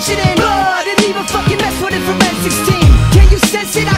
shit ain't blood. It even fucking mess with it from N16. Can you sense it? I